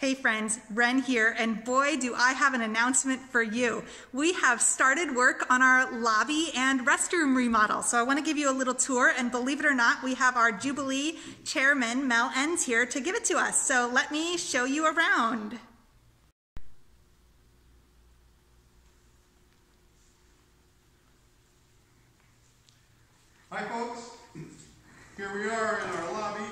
Hey friends, Ren here, and boy, do I have an announcement for you. We have started work on our lobby and restroom remodel. So I want to give you a little tour, and believe it or not, we have our Jubilee chairman, Mel Enns, here to give it to us. So let me show you around. Hi folks, here we are in our lobby.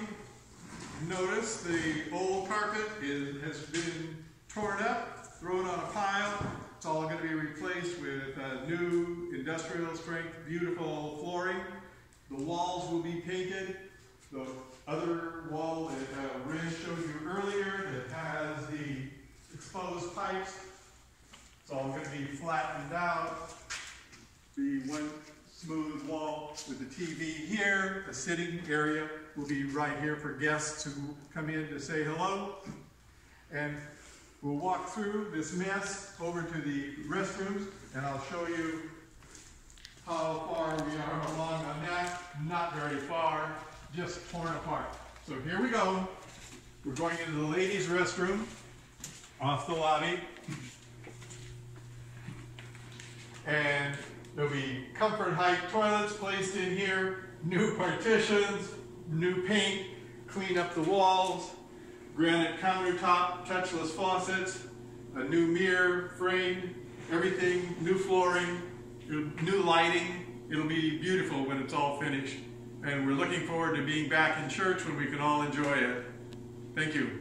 Notice the old carpet is, has been torn up, thrown on a pile. It's all going to be replaced with uh, new industrial strength, beautiful flooring. The walls will be painted. The other wall that uh, Ren showed you earlier that has the exposed pipes, it's all going to be flattened out. The one smooth wall with the TV here. The sitting area will be right here for guests who come in to say hello. And we'll walk through this mess over to the restrooms and I'll show you how far we are along on that. Not very far, just torn apart. So here we go. We're going into the ladies' restroom off the lobby. And There'll be comfort height toilets placed in here, new partitions, new paint, clean up the walls, granite countertop, touchless faucets, a new mirror frame, everything, new flooring, new lighting. It'll be beautiful when it's all finished. And we're looking forward to being back in church when we can all enjoy it. Thank you.